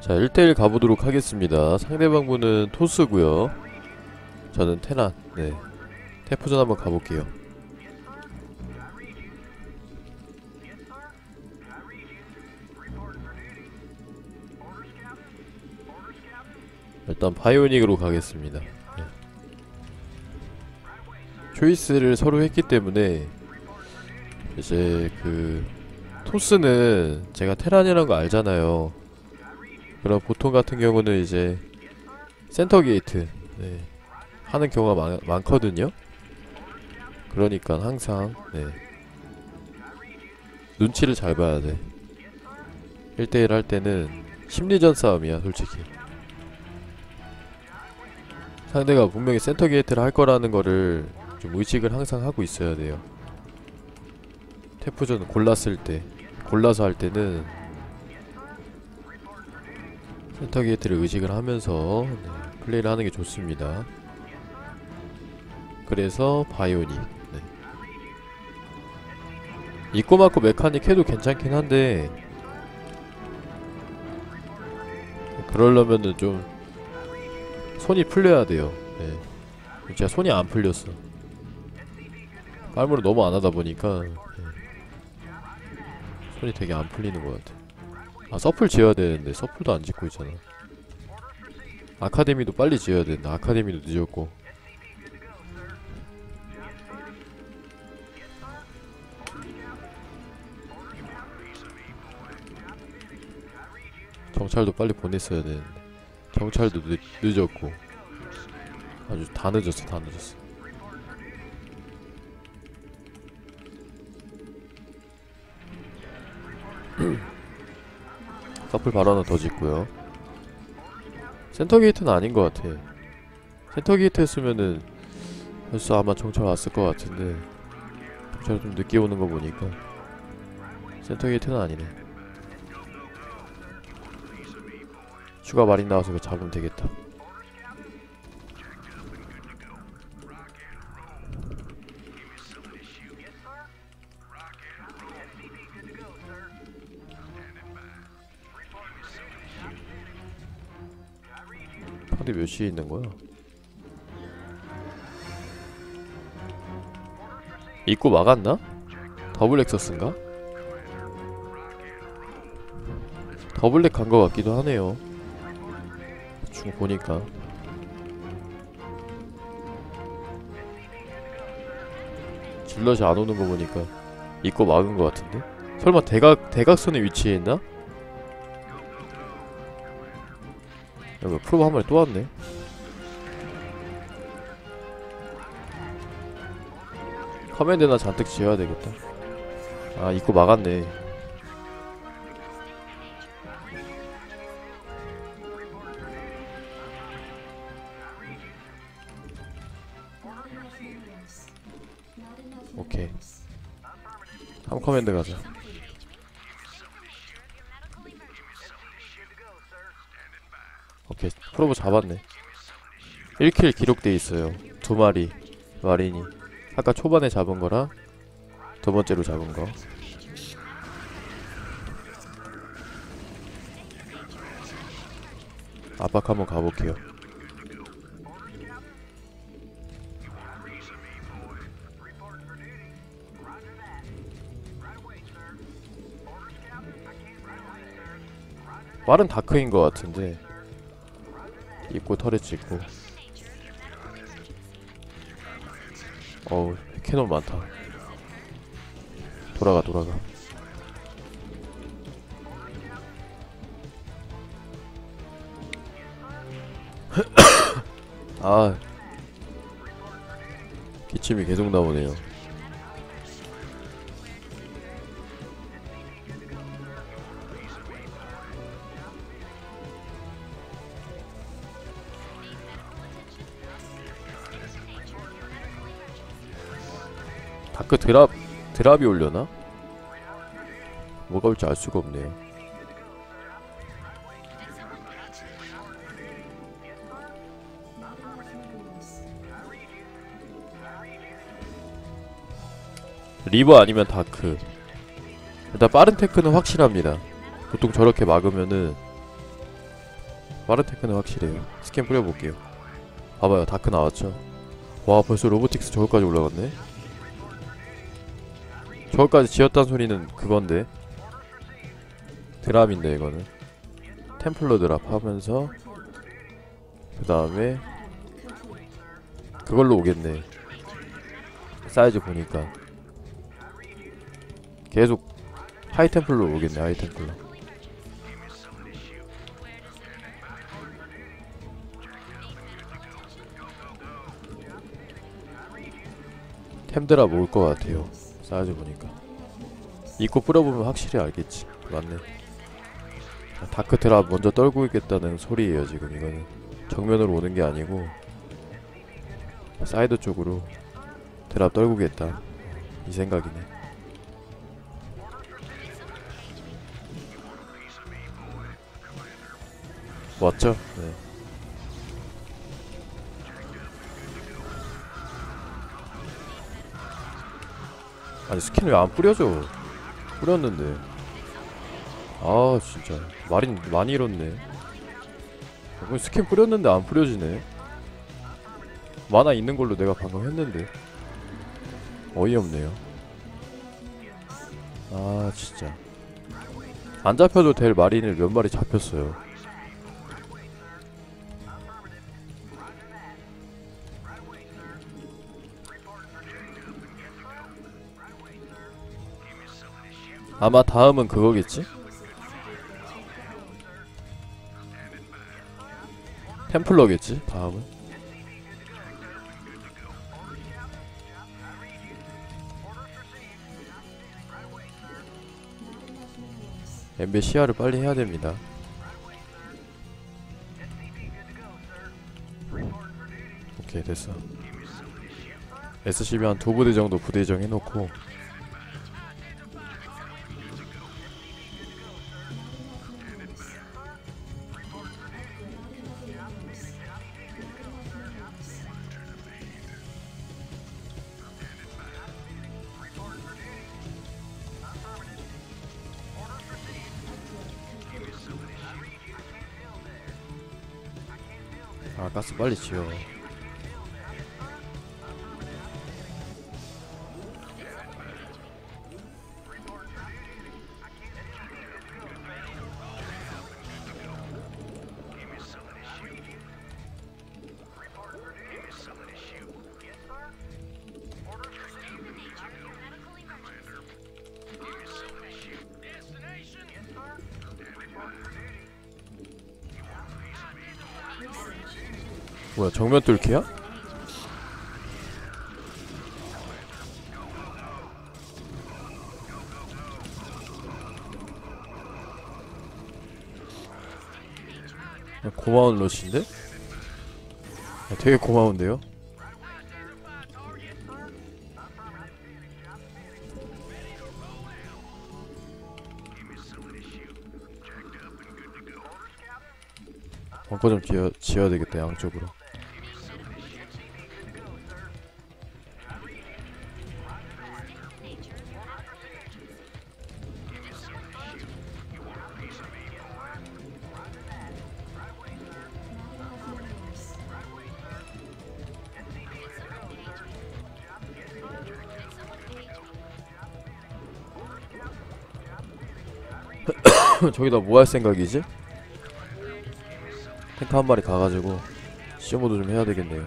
자 1대1 가보도록 하겠습니다. 상대방분은 토스고요. 저는 테란 네. 태포전 한번 가볼게요. 일단 바이오닉으로 가겠습니다. 네. 초이스를 서로 했기 때문에 이제 그 토스는 제가 테란이라는 거 알잖아요 그럼 보통 같은 경우는 이제 센터 게이트 네, 하는 경우가 많, 많거든요. 그러니까 항상 네, 눈치를 잘 봐야 돼. 1대1 할 때는 심리전 싸움이야 솔직히. 상대가 분명히 센터 게이트를 할 거라는 거를 좀 의식을 항상 하고 있어야 돼요. 테프전 골랐을 때 골라서 할 때는 센터 게이트를 의식을 하면서 네, 플레이를 하는 게 좋습니다. 그래서 bionic. 네. 맞고 mechanic 해도 괜찮긴 한데 그러려면은 좀 손이 풀려야 돼요. 네. 진짜 손이 안 풀렸어. 깔무를 너무 안 하다 보니까 네. 손이 되게 안 풀리는 것 같아. 아 서플 지어야 되는데 서플도 안 짓고 있잖아. 아카데미도 빨리 지어야 된다. 아카데미도 늦었고. 정찰도 빨리 보냈어야 되는데. 정찰도 늦, 늦었고. 아주 다 늦었어 다 늦었어 서플 바로 하나 더 짓고요. 센터 게이트는 아닌 것 같아. 센터 게이트 했으면은 벌써 아마 정찰 왔을 것 같은데 정찰 좀 늦게 오는 거 보니까 센터 게이트는 아니네. 추가 마린 나와서 잡으면 되겠다 상대 몇 시에 있는 거야? 입구 막았나? 더블 nexus인가? 더블넥 간거 같기도 하네요. 중 보니까 zealot이 안 오는 거 보니까 입구 막은 거 같은데? 설마 대각 대각선에 위치해 있나? probe 한 마리 또 왔네. 커맨드나 잔뜩 지어야 되겠다. 아, 입고 막았네. 오케이. 한 커맨드 가자. 오케이 프로브 잡았네. 1킬 기록돼 있어요. 두 마리 마린이. 아까 초반에 잡은 거랑 두 번째로 잡은 거. 압박 한번 가볼게요. 말은 다크인 것 같은데 입고 털에 찍고. 어우 캐논 많다. 돌아가 돌아가. 아. 기침이 계속 나오네요 dark drop drop이 올려나? 뭐가 올지 알 수가 없네요. reaver 아니면 dark. 일단 빠른 tech는 확실합니다. 보통 저렇게 막으면은 빠른 tech는 확실해요 스캔 뿌려볼게요 봐봐요 dark 나왔죠 와 벌써 robotics 저거까지 올라갔네 저거까지 지었단 소리는 그건데. drop인데 이거는. templar drop 하면서 그 다음에 그걸로 오겠네. 사이즈 보니까. 계속 high templar로 오겠네 high templar로 템drop 올것 같아요 사이즈 보니까. 입고 뿌려보면 확실히 알겠지. 맞네. dark drop 먼저 떨구겠다는 소리예요 지금. 이거는 정면으로 오는 게 아니고 사이드 쪽으로 drop 떨구겠다. 이 생각이네. 맞죠? 네. 아니 스캔 왜 안 뿌려줘. 뿌렸는데. 아 진짜. marine 많이 잃었네. 어, 스캔 뿌렸는데 안 뿌려지네. mana 있는 걸로 내가 방금 했는데. 어이없네요. 아 진짜. 안 잡혀도 될 marine을 몇 마리 잡혔어요 아마 다음은 그거겠지? 템플러겠지 다음은? 엠베 시야를 빨리 해야 됩니다. 오케이 됐어. SCB 한 두 부대 정도 부대 정 해놓고 아 가스 빨리 지워 정면 뚫기야? 야, 고마운 러시인데? 야, 되게 고마운데요? 벙커 좀 지어, 지어야 되겠다 양쪽으로 저기다 뭐 할 생각이지? 탱크 한 마리 가가지고 시모도 좀 해야 되겠네요.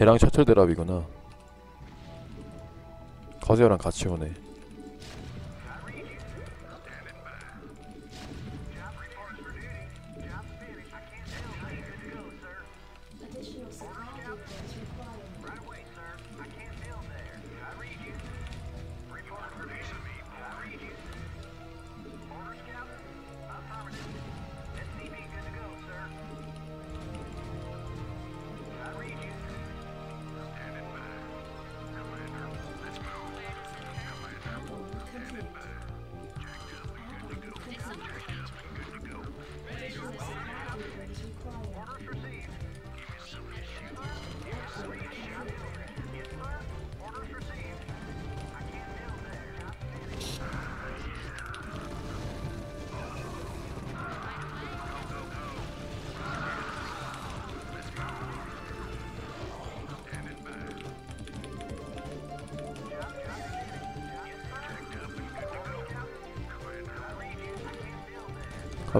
대량 셔틀 드랍이구나. 거세어랑 같이 오네.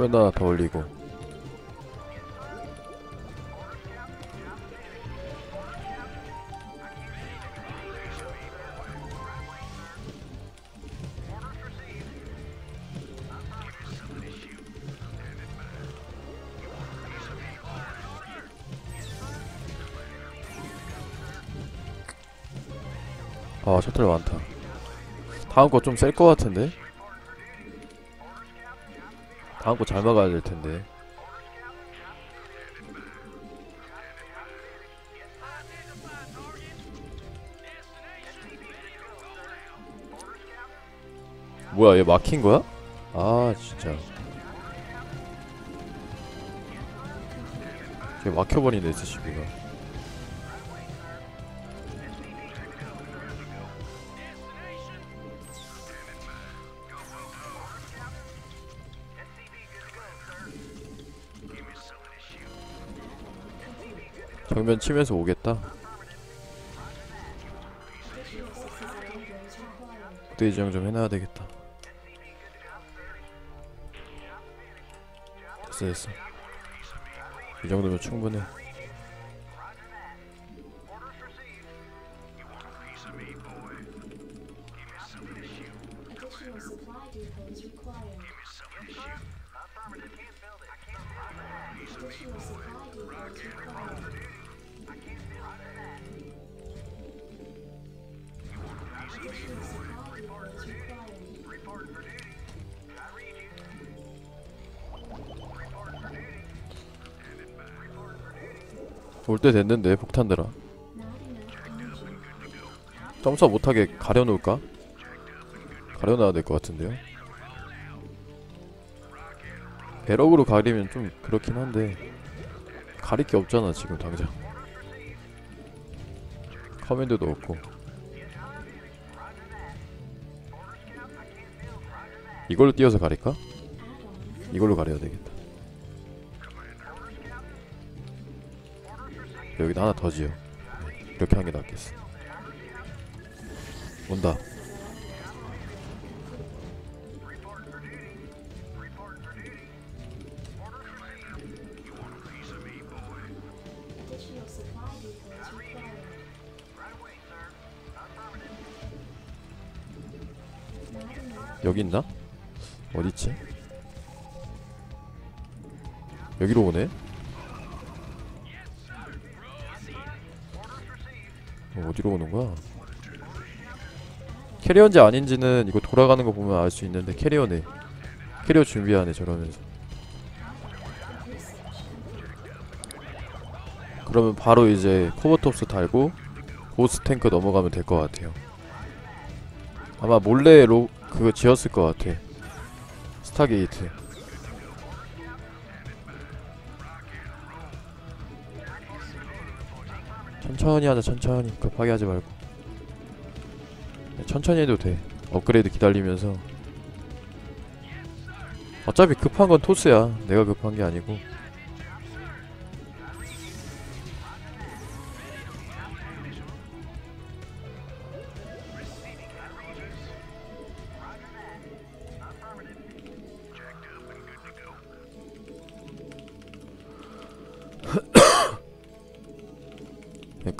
카메라 더 올리고. 아 셔틀 많다. 다음 거 좀 셀 거 같은데 다음 거 잘 막아야 될 텐데. 뭐야 얘 막힌 거야? 아 진짜. 걔 막혀버리네 SCB가 정면 치면서 오겠다. 그때 지정 좀 해놔야 되겠다. 됐어 됐어. 이 정도면 충분해 때 됐는데 폭탄들아. 점사 못하게 가려놓을까? 가려놔야 될 것 같은데요 배럭으로 가리면 좀 그렇긴 한데 가릴 게 없잖아 지금 당장 커맨드도 없고 이걸로 띄어서 가릴까? 이걸로 가려야 되겠다 여기다 하나 더 지어 네, 이렇게 하는 게 낫겠어 온다. 여기 있나? 어딨지? 여기로 오네? 어, 어디로 오는 거야? 캐리어인지 아닌지는 이거 돌아가는 거 보면 알 수 있는데 캐리어네. 캐리어 준비하네 저러면서. 그러면 바로 이제 코버톱스 달고 ghost 탱크 넘어가면 될 것 같아요. 아마 몰래 로 그거 지었을 것 같아. stargate 천천히 하자 천천히. 급하게 하지 말고. 네, 천천히 해도 돼. 업그레이드 기다리면서. 어차피 급한 건 토스야. 내가 급한 게 아니고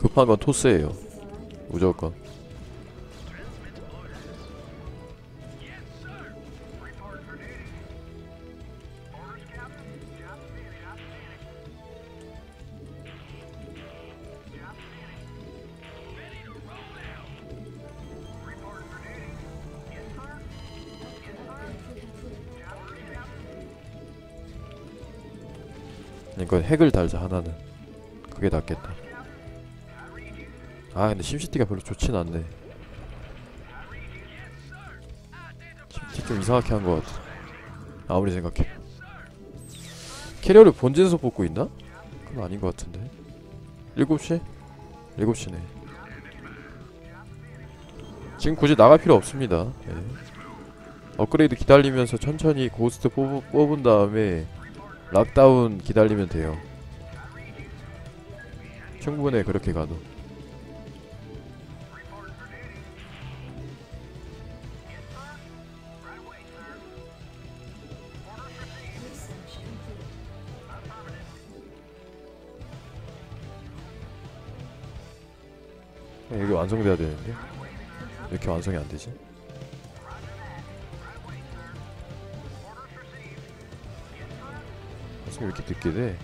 급한 건 토스예요. 무조건. 이건 핵을 달자 하나는. 그게 낫겠다 아 근데 심시티가 별로 좋진 않네. 심시티 좀 이상하게 한 것 같아. 아무리 생각해. carrier를 본진에서 뽑고 있나? 그건 아닌 것 같은데. 7시? 7시네. 지금 굳이 나갈 필요 없습니다. 예. 업그레이드 기다리면서 천천히 ghost 뽑, 뽑은 다음에 락다운 기다리면 돼요. 충분해 그렇게 가도 완성돼야 되는데 왜 이렇게 완성이 안 되지? 왜 이렇게 늦게 돼?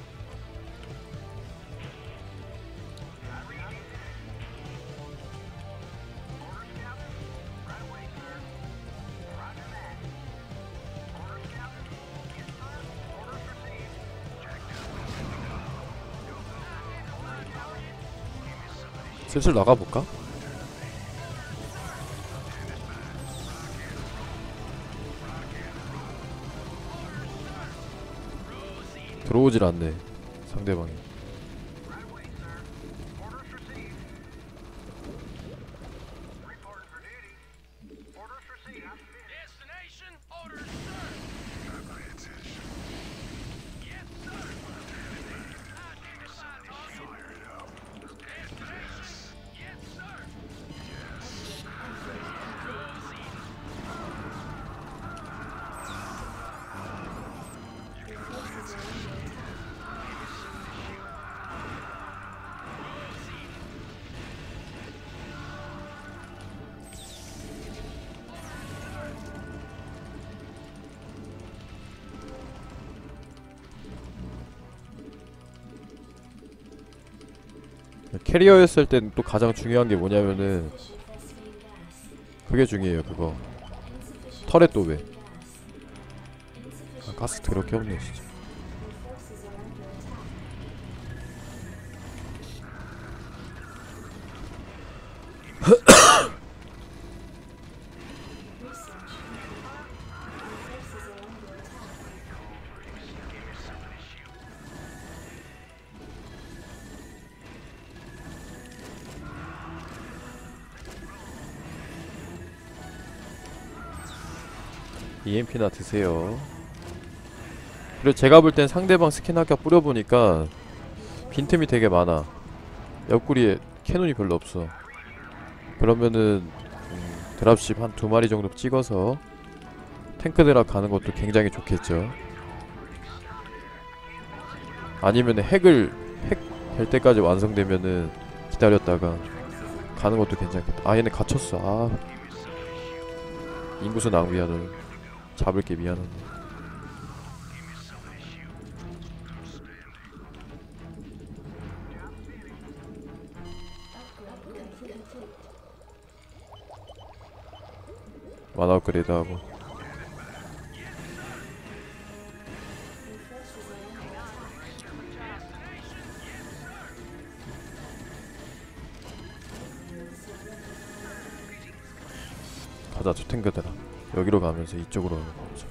슬슬 나가볼까? 들어오질 않네 상대방이 캐리어였을 땐 또 가장 중요한 게 뭐냐면은 그게 중요해요 그거 털에 또 왜? 아, 가스 더럽게 없네 진짜 EMP나 드세요. 그리고 제가 볼 땐 상대방 스캔 아까 뿌려보니까 빈틈이 되게 많아. 옆구리에 cannon이 별로 없어. 그러면은 음, dropship 한 두 마리 정도 찍어서 탱크 drop 가는 것도 굉장히 좋겠죠. 아니면 핵을 핵 될 때까지 완성되면은 기다렸다가 가는 것도 괜찮겠다. 아 얘네 갇혔어. 아. 인구수 낭비야 너 잡을 게 미안한데 만화 업그레이드 하고. 가자 투탱크들 가면서 이쪽으로 가는 거죠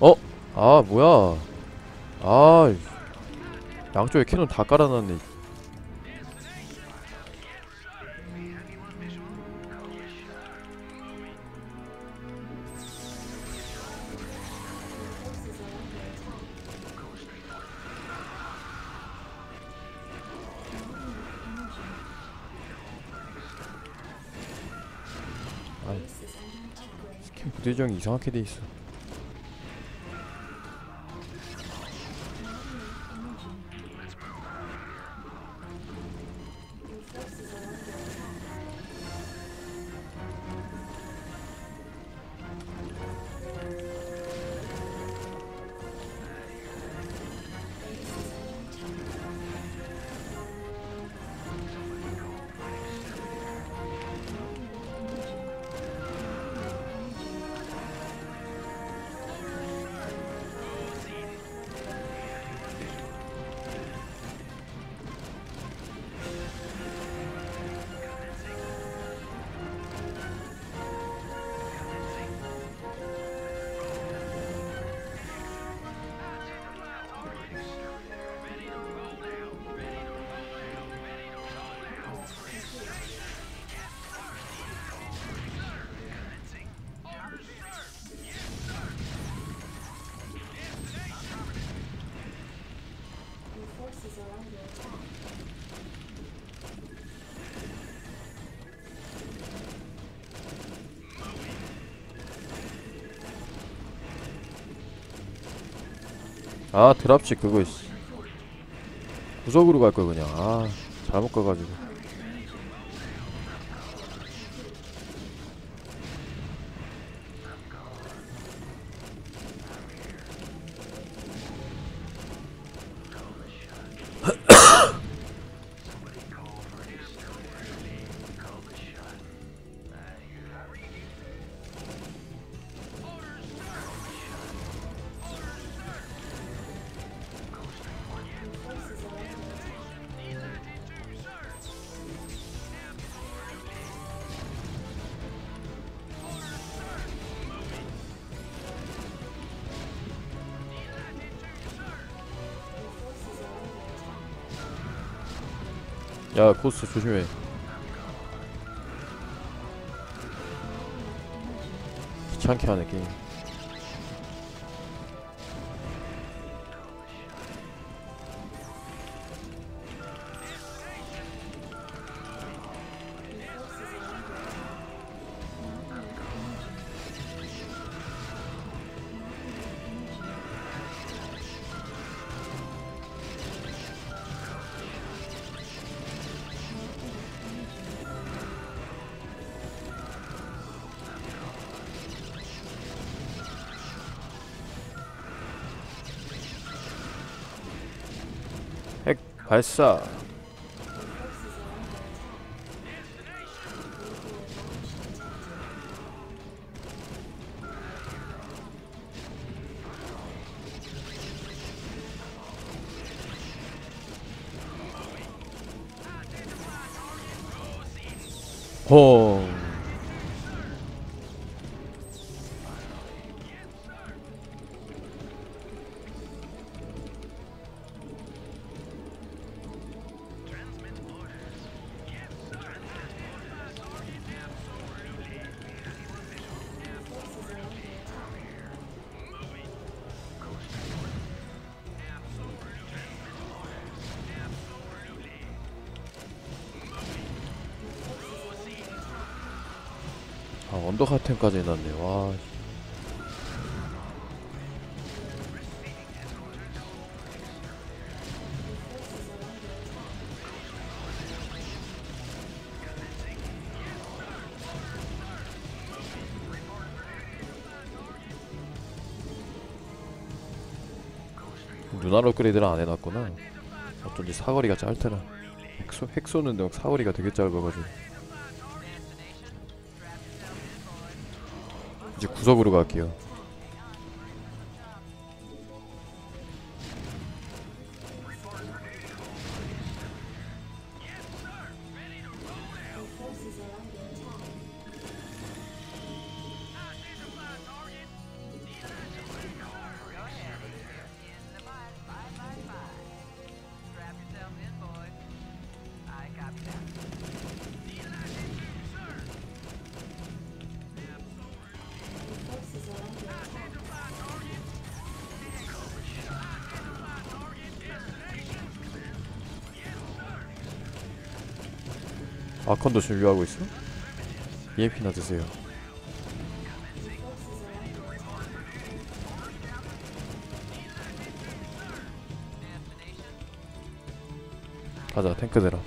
어? 아 뭐야 아 양쪽에 캐논 다 깔아놨네 부대정이 이상하게 돼 있어 아 드랍식 그거 있어. 구석으로 갈 걸 그냥. 아 잘못 가가지고. 야 코스 조심해. 귀찮게 하네 게임 발사 Your 하템까지 해놨네 와. 눈알 업그레이드를 안 해놨구나. 어쩐지 사거리가 짧더라. 핵, 쏘, 핵 쏘는데 사거리가 되게 짧아가지고 이제 구석으로 갈게요 아컨도 준비하고 있어? EMP나 드세요. 가자 탱크 대라.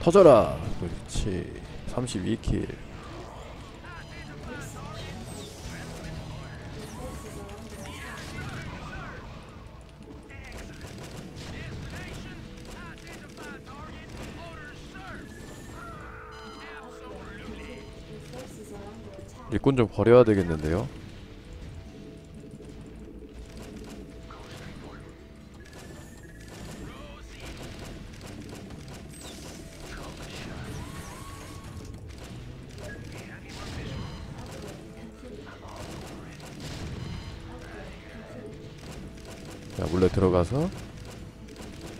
터져라 그렇지 32킬 일꾼 좀 버려야 되겠는데요? 자 몰래 들어가서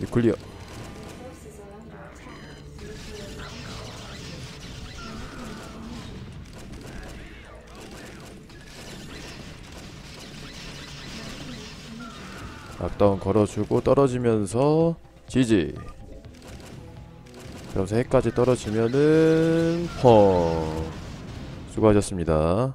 뉴클리어 락다운 걸어주고 떨어지면서 지지. 그러면서 해까지 떨어지면은 펑. 수고하셨습니다